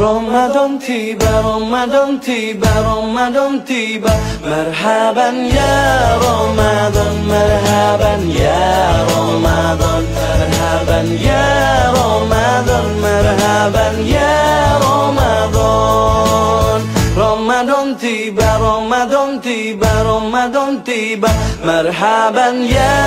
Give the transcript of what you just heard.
رمضان تيبا رمضان تيبا رمضان تيبا مرحبا يا رمضان مرحبا يا رمضان مرحبا يا رمضان مرحبا يا رمضان. رمضان تيبا رمضان تيبا رمضان تيبا مرحبا يا رمضان مرحبا يا